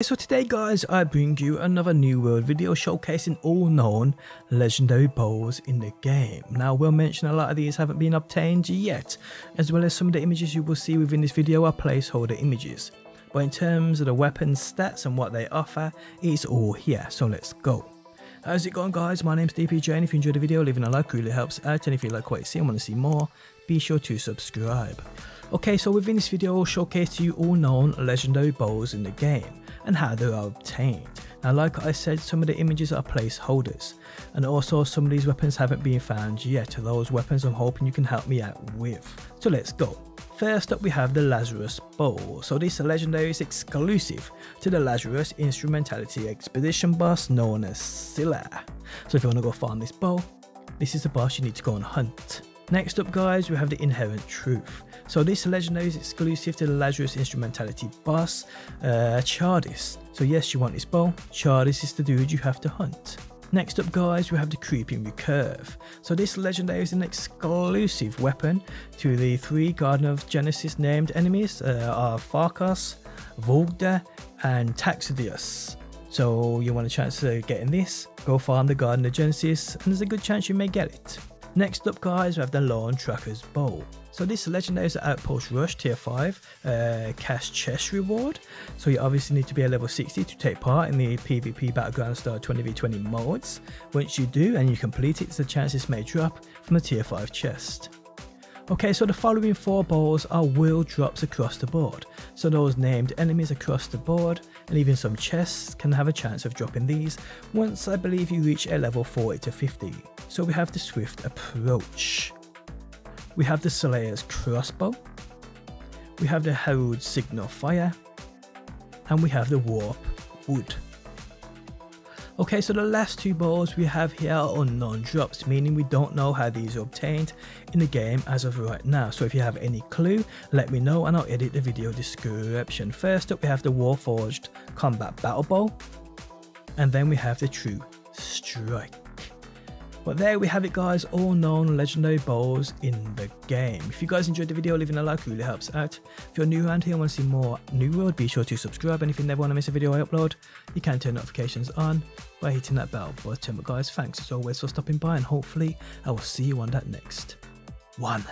So today guys I bring you another new world video showcasing all known legendary bows in the game. Now I will mention a lot of these haven't been obtained yet as well as some of the images you will see within this video are placeholder images. But in terms of the weapons, stats and what they offer it's all here so let's go. How's it going guys my name's DPJ and if you enjoyed the video leaving a like really helps out and if you like what you see and want to see more be sure to subscribe. Okay so within this video I'll showcase to you all known legendary bows in the game and how they are obtained. Now like I said some of the images are placeholders and also some of these weapons haven't been found yet those weapons I'm hoping you can help me out with. So let's go. First up we have the Lazarus Bow. So this legendary is exclusive to the Lazarus Instrumentality Expedition boss known as Scylla. So if you want to go farm this bow, this is the boss you need to go and hunt. Next up guys we have the Inherent Truth. So this legendary is exclusive to the Lazarus Instrumentality boss, uh, Chardis. So yes you want this bow, Chardis is the dude you have to hunt. Next up guys we have the Creeping Recurve. So this legendary is an exclusive weapon to the three Garden of Genesis named enemies uh, are Farkas, Volgda and Taxidius. So you want a chance of getting this, go farm the Garden of Genesis and there's a good chance you may get it. Next up guys we have the Lone Tracker's Bow. So this legendary is Outpost Rush tier 5 uh, cash chest reward. So you obviously need to be a level 60 to take part in the PvP Battleground Style 20v20 modes. Once you do and you complete it, the chances may drop from the tier 5 chest. Okay, so the following four balls are will drops across the board. So those named enemies across the board and even some chests can have a chance of dropping these once I believe you reach a level 40 to 50. So we have the Swift Approach. We have the Slayer's Crossbow. We have the Herald Signal Fire. And we have the Warp Wood. Okay, so the last two balls we have here are unknown drops, meaning we don't know how these are obtained in the game as of right now. So if you have any clue, let me know and I'll edit the video description. First up, we have the Warforged Compact Battlebow, and then we have the True Strike. But there we have it guys, all known legendary bows in the game. If you guys enjoyed the video, leaving a like really helps out. If you're new around here and want to see more New World, be sure to subscribe and if you never want to miss a video I upload, you can turn notifications on by hitting that bell button. But guys, thanks as always for stopping by and hopefully I will see you on that next one.